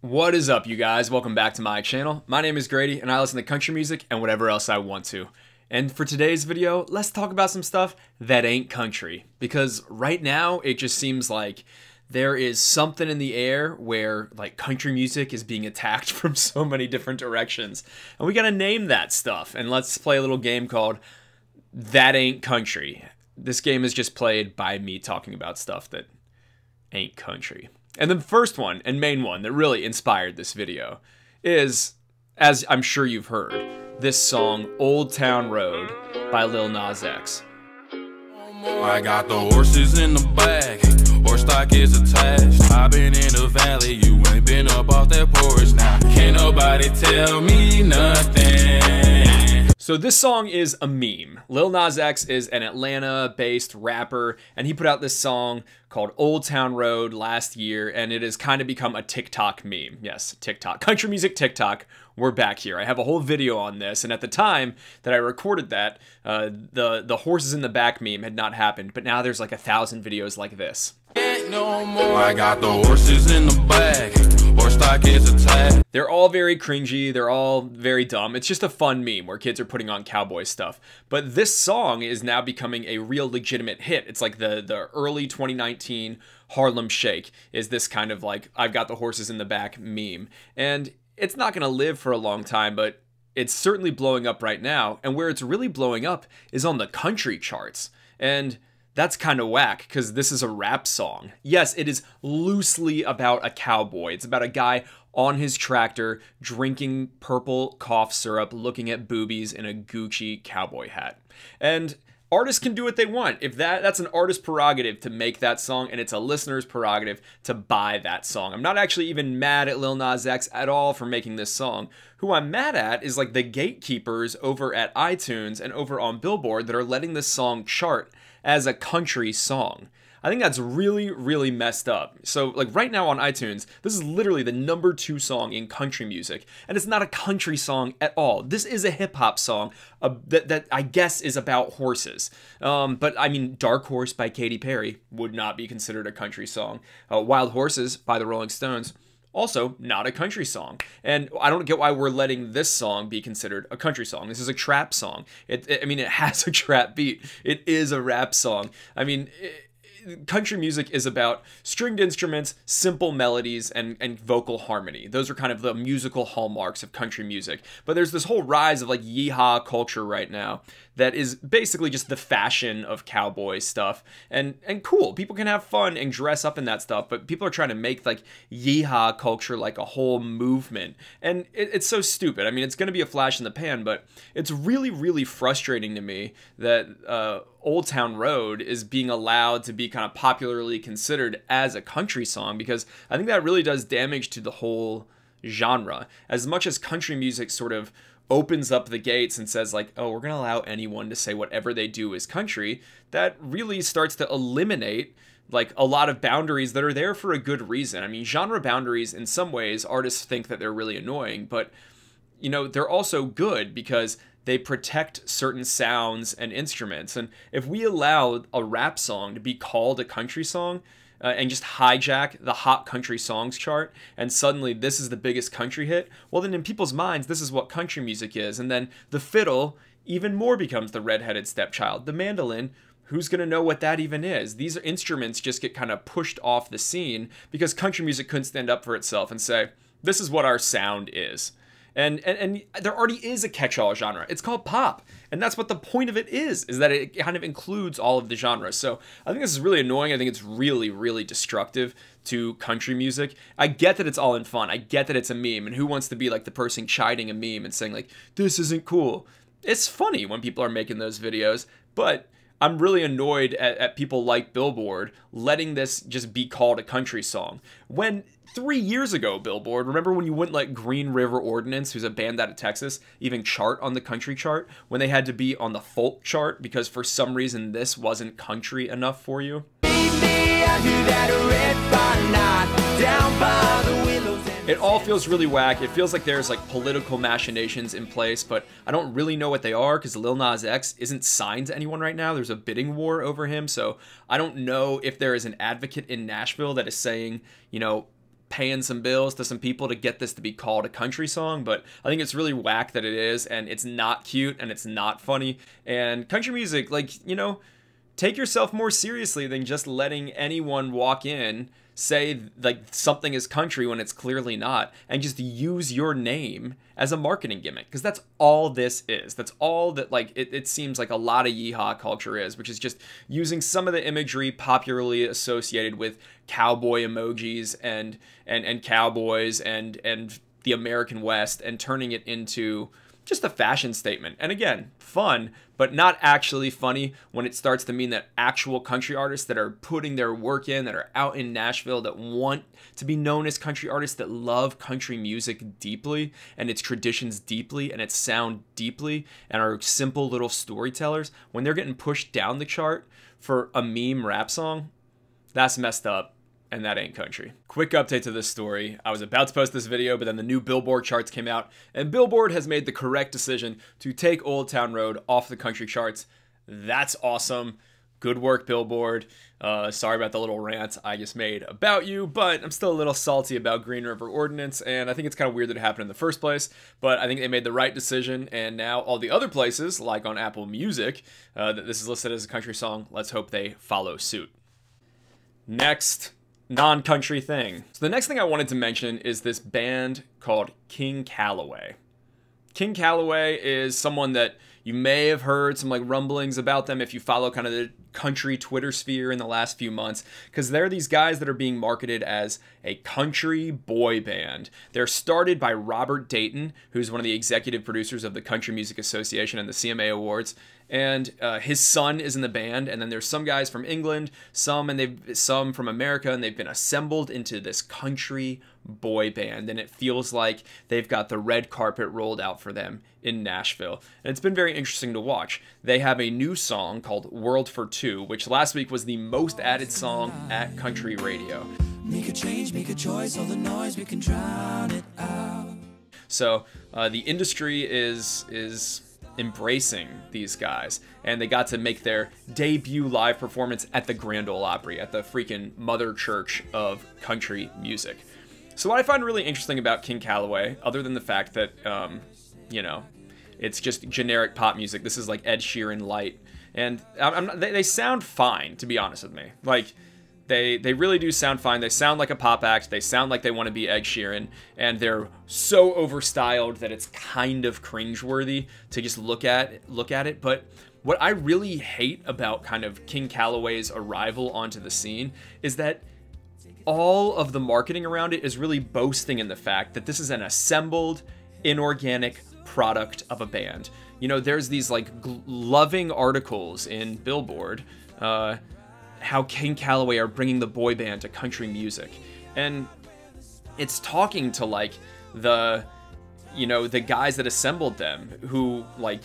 What is up, you guys? Welcome back to my channel. My name is Grady, and I listen to country music and whatever else I want to. And for today's video, let's talk about some stuff that ain't country. Because right now, it just seems like there is something in the air where like country music is being attacked from so many different directions. And we gotta name that stuff. And let's play a little game called That Ain't Country. This game is just played by me talking about stuff that ain't country. And the first one and main one that really inspired this video is, as I'm sure you've heard, this song Old Town Road by Lil Nas X. I got the horses in the back, horse stock is attached. I've been in the valley, you ain't been up off that porch now. Can't nobody tell me nothing. So this song is a meme. Lil Nas X is an Atlanta-based rapper, and he put out this song called Old Town Road last year, and it has kind of become a TikTok meme. Yes, TikTok. Country music TikTok. We're back here. I have a whole video on this, and at the time that I recorded that, uh, the the horses in the back meme had not happened, but now there's like a thousand videos like this. No. I got the horses in the back, stock is attached. They're all very cringy. They're all very dumb. It's just a fun meme where kids are putting on cowboy stuff. But this song is now becoming a real legitimate hit. It's like the the early 2019 Harlem Shake is this kind of like I've got the horses in the back meme. And it's not going to live for a long time, but it's certainly blowing up right now. And where it's really blowing up is on the country charts. And that's kind of whack because this is a rap song. Yes, it is loosely about a cowboy. It's about a guy on his tractor drinking purple cough syrup, looking at boobies in a Gucci cowboy hat. And artists can do what they want. If that that's an artist's prerogative to make that song, and it's a listener's prerogative to buy that song. I'm not actually even mad at Lil Nas X at all for making this song. Who I'm mad at is like the gatekeepers over at iTunes and over on Billboard that are letting this song chart as a country song. I think that's really, really messed up. So, like right now on iTunes, this is literally the number two song in country music, and it's not a country song at all. This is a hip hop song uh, that, that I guess is about horses. Um, but I mean, Dark Horse by Katy Perry would not be considered a country song. Uh, Wild Horses by the Rolling Stones also not a country song. And I don't get why we're letting this song be considered a country song. This is a trap song. It, it I mean, it has a trap beat. It is a rap song. I mean, it, country music is about stringed instruments, simple melodies, and, and vocal harmony. Those are kind of the musical hallmarks of country music. But there's this whole rise of like yeehaw culture right now that is basically just the fashion of cowboy stuff. And and cool. People can have fun and dress up in that stuff, but people are trying to make like yeehaw culture like a whole movement. And it, it's so stupid. I mean, it's going to be a flash in the pan, but it's really, really frustrating to me that uh, Old Town Road is being allowed to be kind of popularly considered as a country song because I think that really does damage to the whole genre. As much as country music sort of opens up the gates and says like oh we're going to allow anyone to say whatever they do is country that really starts to eliminate like a lot of boundaries that are there for a good reason i mean genre boundaries in some ways artists think that they're really annoying but you know they're also good because they protect certain sounds and instruments and if we allow a rap song to be called a country song uh, and just hijack the hot country songs chart and suddenly this is the biggest country hit well then in people's minds this is what country music is and then the fiddle even more becomes the redheaded stepchild. The mandolin who's going to know what that even is? These instruments just get kind of pushed off the scene because country music couldn't stand up for itself and say this is what our sound is and, and and there already is a catch-all genre. It's called pop, and that's what the point of it is. Is that it kind of includes all of the genres. So I think this is really annoying. I think it's really really destructive to country music. I get that it's all in fun. I get that it's a meme, and who wants to be like the person chiding a meme and saying like this isn't cool? It's funny when people are making those videos, but I'm really annoyed at, at, people like Billboard letting this just be called a country song. When three years ago, Billboard, remember when you wouldn't let Green River Ordinance, who's a band out of Texas, even chart on the country chart when they had to be on the folk chart because for some reason this wasn't country enough for you? It all feels really whack. It feels like there's like political machinations in place, but I don't really know what they are because Lil Nas X isn't signed to anyone right now. There's a bidding war over him, so I don't know if there is an advocate in Nashville that is saying, you know, paying some bills to some people to get this to be called a country song, but I think it's really whack that it is, and it's not cute and it's not funny. And country music, like, you know, take yourself more seriously than just letting anyone walk in say like something is country when it's clearly not and just use your name as a marketing gimmick because that's all this is. That's all that like it, it seems like a lot of yeehaw culture is which is just using some of the imagery popularly associated with cowboy emojis and and and cowboys and and the american west and turning it into just a fashion statement. And again, fun, but not actually funny when it starts to mean that actual country artists that are putting their work in, that are out in Nashville, that want to be known as country artists, that love country music deeply and its traditions deeply and its sound deeply and are simple little storytellers, when they're getting pushed down the chart for a meme rap song, that's messed up and that ain't country. Quick update to this story. I was about to post this video, but then the new Billboard charts came out, and Billboard has made the correct decision to take Old Town Road off the country charts. That's awesome. Good work, Billboard. Uh, sorry about the little rant I just made about you, but I'm still a little salty about Green River Ordinance, and I think it's kind of weird that it happened in the first place. But I think they made the right decision, and now all the other places, like on Apple Music, uh, that this is listed as a country song, let's hope they follow suit. Next, non country thing. So, the next thing I wanted to mention is this band called King Calaway. King Calaway is someone that you may have heard some like rumblings about them if you follow kind of the country Twitter sphere in the last few months because they're these guys that are being marketed as a country boy band. They're started by Robert Deaton, who's one of the executive producers of the Country Music Association and the CMA Awards, and uh, his son is in the band. And then there's some guys from England, some and they've some from America, and they've been assembled into this country boy band. And it feels like they've got the red carpet rolled out for them in Nashville, and it's been very interesting to watch. They have a new song called "World for Two, which last week was the most added song at country radio. Make a change, make a choice, all the noise we can drown it out. So uh, the industry is is embracing these guys, and they got to make their debut live performance at the Grand Ole Opry, at the freaking mother church of country music. So what I find really interesting about King Calaway, other than the fact that, um, you know, it's just generic pop music. This is like Ed Sheeran light, and not, they, they sound fine, to be honest with me. Like they they really do sound fine. They sound like a pop act. They sound like they want to be Ed Sheeran, and they're so overstyled that it's kind of cringeworthy to just look at look at it. But what I really hate about kind of King Calaway's arrival onto the scene is that all of the marketing around it is really boasting in the fact that this is an assembled, inorganic product of a band. You know, there's these like loving articles in Billboard. Uh, how King Calaway are bringing the boy band to country music. And it's talking to like the you know, the guys that assembled them who like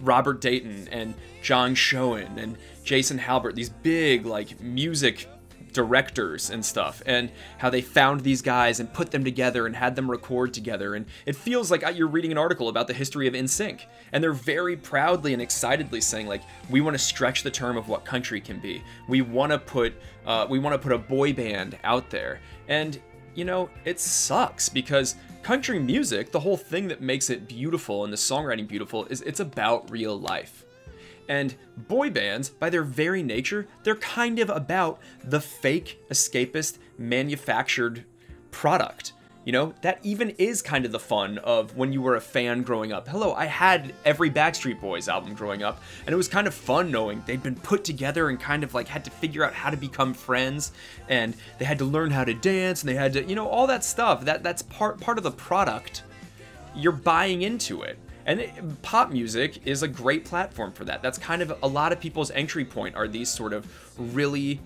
Robert Deaton and John Schoen and Jason Halbert, these big like music directors and stuff and how they found these guys and put them together and had them record together. And it feels like you're reading an article about the history of NSYNC and they're very proudly and excitedly saying like we want to stretch the term of what country can be. We want to put uh, we want to put a boy band out there. And you know it sucks because country music the whole thing that makes it beautiful and the songwriting beautiful is it's about real life and boy bands, by their very nature, they're kind of about the fake, escapist, manufactured product. You know, that even is kind of the fun of when you were a fan growing up. Hello, I had every Backstreet Boys album growing up, and it was kind of fun knowing they'd been put together and kind of like had to figure out how to become friends, and they had to learn how to dance, and they had to, you know, all that stuff. That that's part part of the product. You're buying into it. And it, pop music is a great platform for that. That's kind of a lot of people's entry point are these sort of really,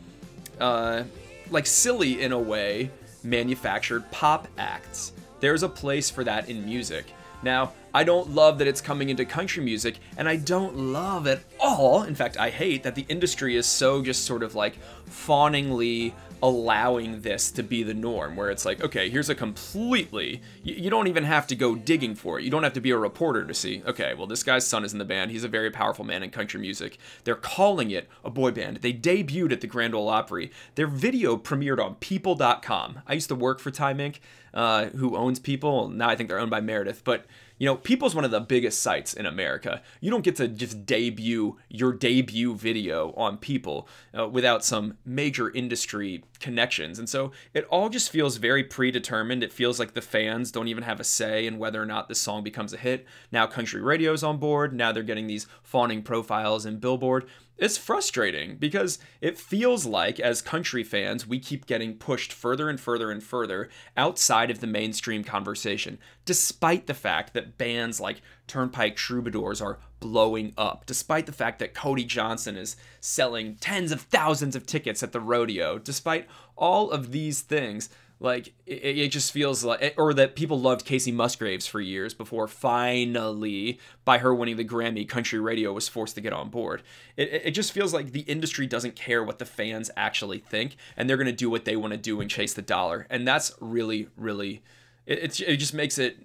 uh, like silly in a way, manufactured pop acts. There's a place for that in music. Now, I don't love that it's coming into country music, and I don't love at all, in fact, I hate that the industry is so just sort of like fawningly allowing this to be the norm where it's like okay here's a completely you, you, don't even have to go digging for it. You don't have to be a reporter to see okay well this guy's son is in the band. He's a very powerful man in country music. They're calling it a boy band. They debuted at the grand ole opry. Their video premiered on people.com i used to work for time inc uh, who owns people. Now i think they're owned by meredith. But you know, People's one of the biggest sites in America. You don't get to just debut your debut video on People uh, without some major industry connections. And so it all just feels very predetermined. It feels like the fans don't even have a say in whether or not this song becomes a hit. Now country radio's on board. Now they're getting these fawning profiles in Billboard it's frustrating because it feels like, as country fans, we keep getting pushed further and further and further outside of the mainstream conversation, despite the fact that bands like Turnpike Troubadours are blowing up, despite the fact that Cody Johnson is selling tens of thousands of tickets at the rodeo, despite all of these things. Like it, it, just feels like, or that people loved Kacey Musgraves for years before finally, by her winning the Grammy, country radio was forced to get on board. It, it just feels like the industry doesn't care what the fans actually think, and they're gonna do what they want to do and chase the dollar, and that's really, really, it, it just makes it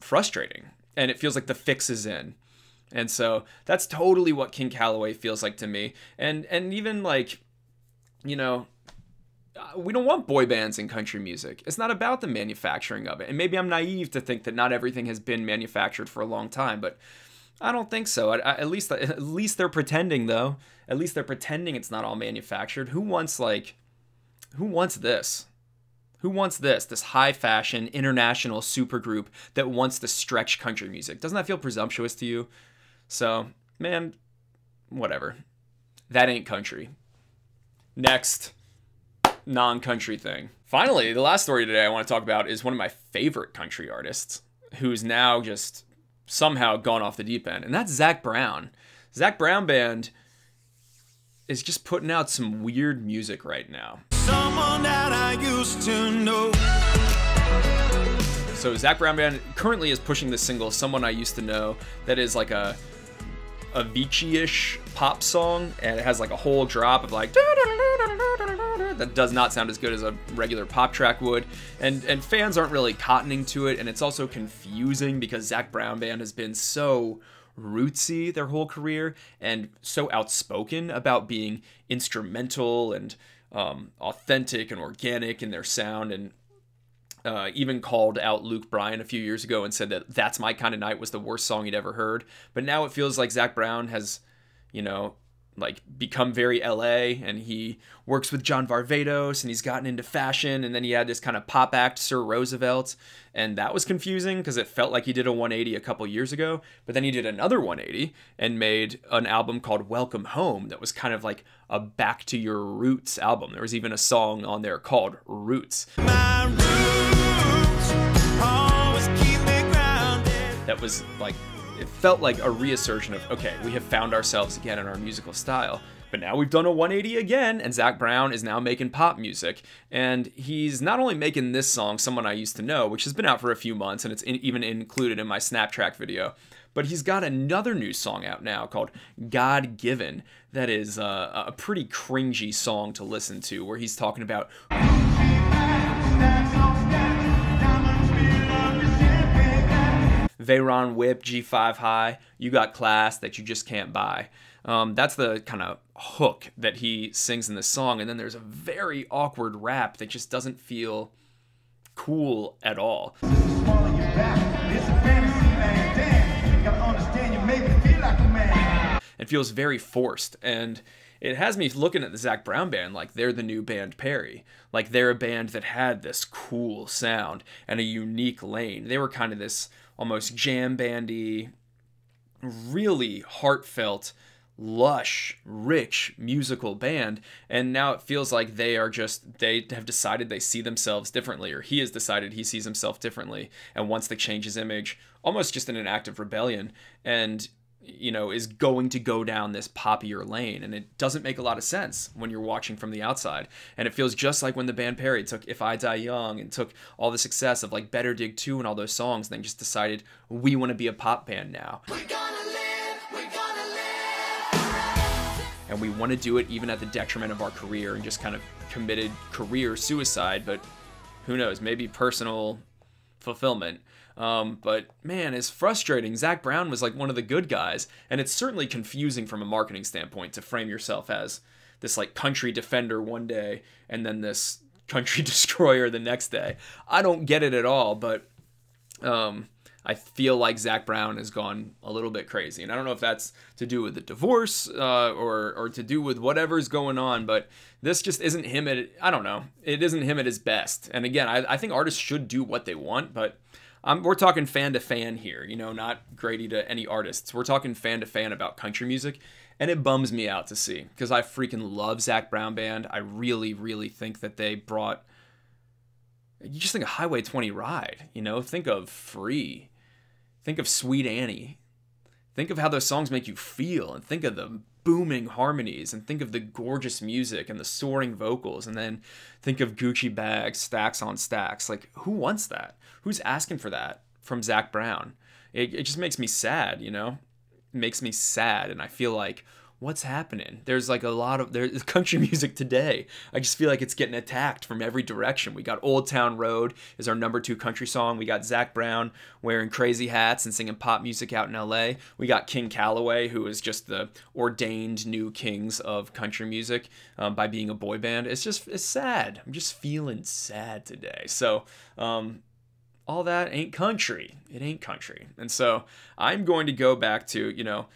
frustrating, and it feels like the fix is in. And so that's totally what King Calaway feels like to me. And and even like, you know, uh, we don't want boy bands in country music. It's not about the manufacturing of it. And maybe I'm naive to think that not everything has been manufactured for a long time, but I don't think so. At least at least they're pretending though. At least they're pretending it's not all manufactured. Who wants like who wants this? Who wants this? This high fashion international supergroup that wants to stretch country music. Doesn't that feel presumptuous to you? So, man, whatever. That ain't country. Next non country thing. Finally, the last story today I want to talk about is one of my favorite country artists who's now just somehow gone off the deep end, and that's Zac Brown. Zac Brown Band is just putting out some weird music right now. Someone that I used to know. So Zac Brown Band currently is pushing the single "Someone I Used to Know" that is like a Avicii-ish pop song, and it has like a whole drop of like that does not sound as good as a regular pop track would, and and fans aren't really cottoning to it, and it's also confusing because Zac Brown Band has been so rootsy their whole career and so outspoken about being instrumental and um, authentic and organic in their sound and uh, even called out Luke Bryan a few years ago and said that "That's My Kind of Night" was the worst song he'd ever heard. But now it feels like Zac Brown has, you know, like become very LA and he works with John Varvatos and he's gotten into fashion and then he had this kind of pop act Sir Roosevelt and that was confusing because it felt like he did a 180 a couple years ago but then he did another 180 and made an album called Welcome Home that was kind of like a back to your roots album. There was even a song on there called Roots, roots that was like it felt like a reassertion of okay, we have found ourselves again in our musical style. But now we've done a 180 again, and Zac Brown is now making pop music. And he's not only making this song, Someone I Used to Know, which has been out for a few months, and it's in, even included in my Snaptrack video, but he's got another new song out now called God Given that is uh, a pretty cringy song to listen to, where he's talking about. Veyron Whip G5 High, you got class that you just can't buy. Um, that's the kind of hook that he sings in the song. And then there's a very awkward rap that just doesn't feel cool at all. It feels very forced. And it has me looking at the Zac Brown band like they're the new band Perry. Like they're a band that had this cool sound and a unique lane. They were kind of this almost jam bandy, really heartfelt, lush, rich musical band. And now it feels like they are just, they have decided they see themselves differently, or he has decided he sees himself differently and wants to change his image, almost just in an act of rebellion. And you know, is going to go down this poppier lane. And it doesn't make a lot of sense when you're watching from the outside. And it feels just like when the band Perry took If I Die Young and took all the success of like Better Dig 2 and all those songs, and then just decided we want to be a pop band now. and we want to do it even at the detriment of our career and just kind of committed career suicide, but who knows, maybe personal fulfillment. Um, but man, it's frustrating. Zac Brown was like one of the good guys, and it's certainly confusing from a marketing standpoint to frame yourself as this like country defender one day and then this country destroyer the next day. I don't get it at all, but um, I feel like Zac Brown has gone a little bit crazy, and I don't know if that's to do with the divorce uh, or or to do with whatever's going on, but this just isn't him at I don't know. It isn't him at his best. And again, I, I think artists should do what they want, but um, we're talking fan to fan here, you know, not Grady to any artists. We're talking fan to fan about country music, and it bums me out to see because I freaking love Zac Brown Band. I really, really think that they brought. You just think of Highway 20 Ride, you know, think of Free, think of Sweet Annie, think of how those songs make you feel, and think of the booming harmonies, and think of the gorgeous music and the soaring vocals, and then think of Gucci bags, stacks on stacks. Like, who wants that? who's asking for that from Zac Brown? It, it just makes me sad, you know? It makes me sad. And I feel like, what's happening? There's like a lot of there's country music today. I just feel like it's getting attacked from every direction. We got Old Town Road is our number two country song. We got Zac Brown wearing crazy hats and singing pop music out in LA. We got King Calaway, who is just the ordained new kings of country music um, by being a boy band. It's just it's sad. I'm just feeling sad today. So um, all that ain't country. It ain't country. And so I'm going to go back to, you know,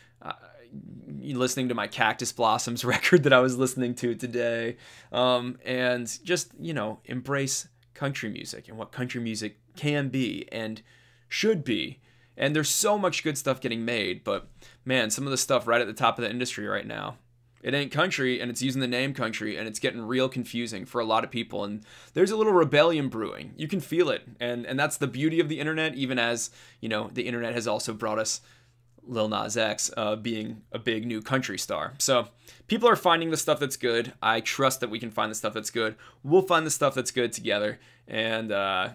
listening to my Cactus Blossoms record that I was listening to today, um, and just, you know, embrace country music and what country music can be and should be. And there's so much good stuff getting made, but man, some of the stuff right at the top of the industry right now it ain't country and it's using the name country and it's getting real confusing for a lot of people and there's a little rebellion brewing you can feel it and and that's the beauty of the internet even as you know the internet has also brought us Lil Nas X uh, being a big new country star. So people are finding the stuff that's good. I trust that we can find the stuff that's good. We'll find the stuff that's good together. And uh,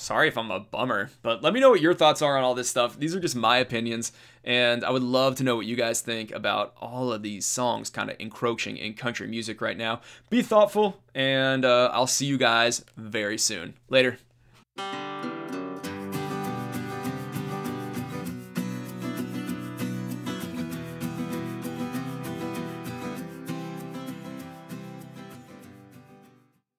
sorry if I'm a bummer, but let me know what your thoughts are on all this stuff. These are just my opinions, and I would love to know what you guys think about all of these songs kind of encroaching in country music right now. Be thoughtful, and uh, I'll see you guys very soon. Later.